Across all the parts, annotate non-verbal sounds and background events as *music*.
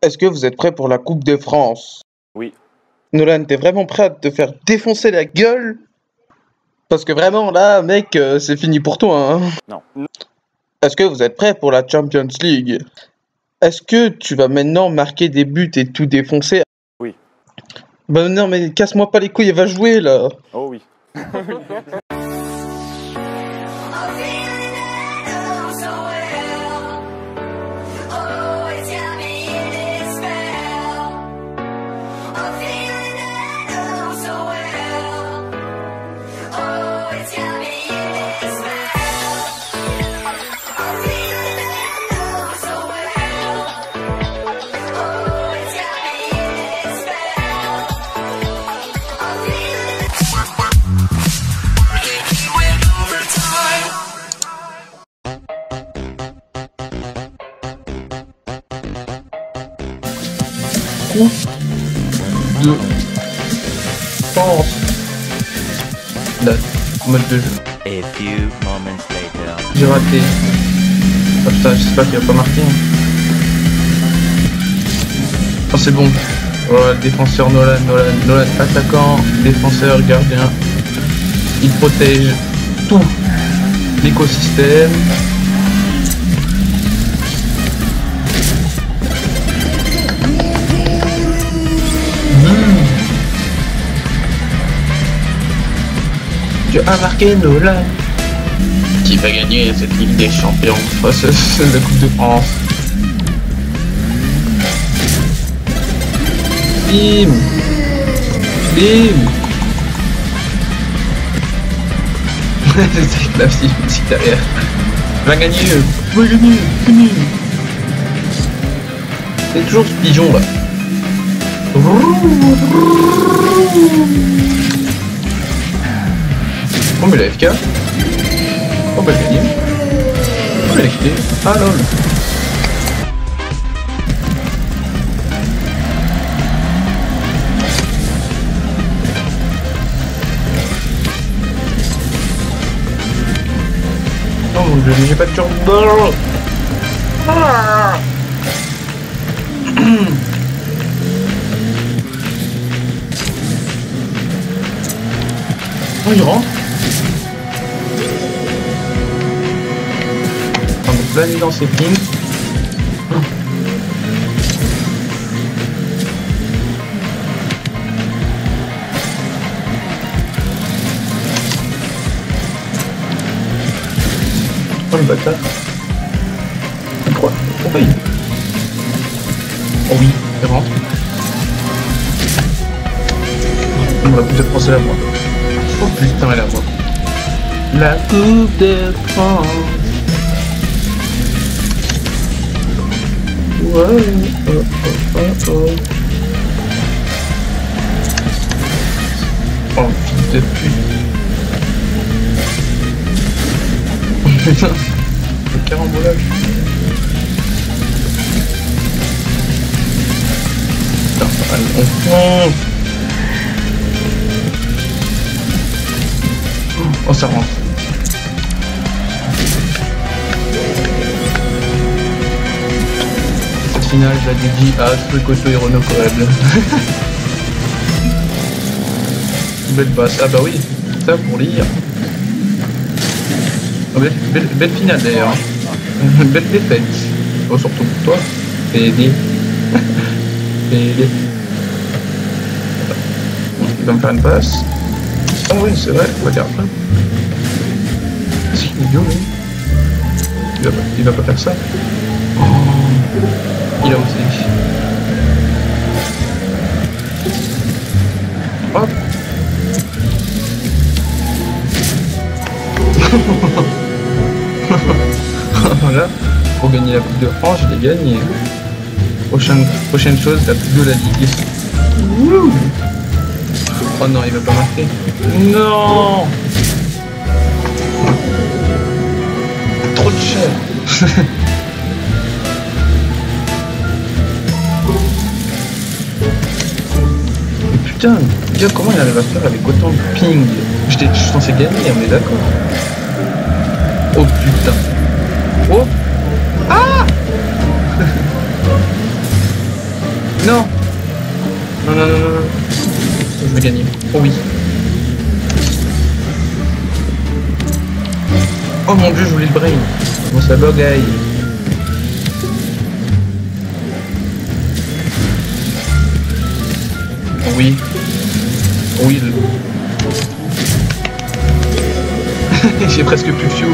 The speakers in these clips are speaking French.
Est-ce que vous êtes prêt pour la Coupe de France? Oui. Nolan, t'es vraiment prêt à te faire défoncer la gueule? Parce que vraiment, là, mec, euh, c'est fini pour toi. Hein Non. Est-ce que vous êtes prêt pour la Champions League? Est-ce que tu vas maintenant marquer des buts et tout défoncer? Oui. Bah non, mais casse-moi pas les couilles, elle va jouer là Oh oui. *laughs* de pense la mode de jeu. A few moments later. J'ai raté. Ah putain, j'espère qu'il va pas marquer. Oh c'est bon. Voilà, défenseur Nolan, Nolan, Nolan, attaquant, défenseur, gardien. Il protège tout l'écosystème. Tu as marqué Nolan. Qui va gagner cette Ligue des Champions face à la Coupe de France Bim Bim C'est la petite musique derrière. Va gagner Va gagner Fini C'est toujours ce pigeon là. Oh mais la FK Oh bah j'ai gagné Oh elle a quitté Ah lol. Oh mon dieu, j'ai pas de turbo ah. *clears throat* Oh il rentre On est plané dans ses pings. Oh le bâtard. Pourquoi Pourquoi il... Oh oui, il rentre. On va peut-être penser à moi. Oh putain, elle est à moi. La Coupe de France. Oh, *laughs* oh, oh, oh. Oh, de pute. Putain, le carambolage. Allez, on fonce. Oh, ça rentre. Finale, je la dédie à Strucoto et Renault Coel. belle basse. Ah bah oui, ça pour lire. Oh, belle, belle, belle finale d'ailleurs. hein. *laughs* belle défaite. Oh, surtout pour toi. PD. *laughs* PD. Il va me faire une passe. Ah oui, c'est vrai, regarde. C'est idiot, lui. Il va, pas, il va pas faire ça. Oh, il a osé. Hop. *laughs* voilà, pour gagner la Coupe de France, je l'ai gagné. Prochaine, prochaine chose, la Coupe de la Ligue. Wouh Oh non, il va pas marquer. Non Trop de cher. *laughs* Putain, gars, comment il arrive à faire avec autant de ping? J'étais censé gagner, on est d'accord. Oh putain. Oh Ah *laughs* Non Non, non, non, non. Je vais gagner. Oh oui. Oh mon dieu, je voulais le brain. Bon, ça bug, Oui. Oui. *laughs* J'ai presque plus de fuel.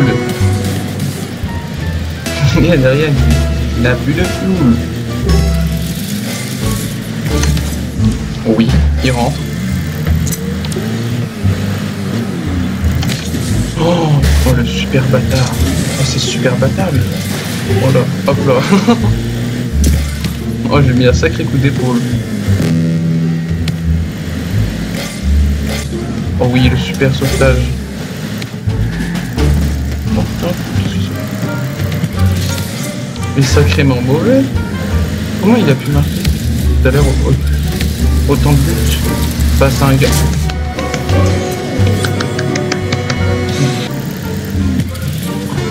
Il n'y a il n'a plus de fuel. Oui, il rentre. Oh, oh, le super bâtard. Oh, c'est super bâtard lui. Oh là, hop là. *laughs* oh, j'ai mis un sacré coup d'épaule. Oh oui, le super sauvetage. Mais sacrément mauvais. Comment il a pu marquer tout à l'heure autant de buts face à un gars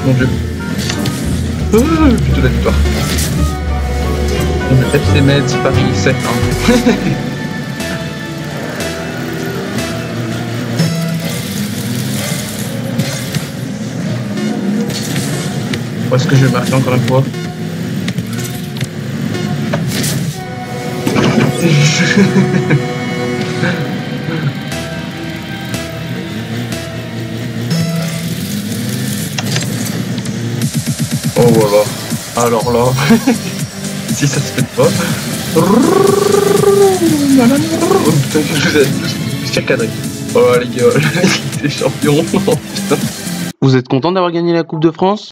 Mon dieu. Oh, plutôt la victoire. FC Metz, Paris 7 1 *laughs* parce que je marque encore une fois. *laughs* oh voilà. Alors là, *laughs* si ça se fait pas. Oh putain, vous êtes Michel Cadry. Oh les gars, c'est *laughs* champion. Vous êtes content d'avoir gagné la Coupe de France?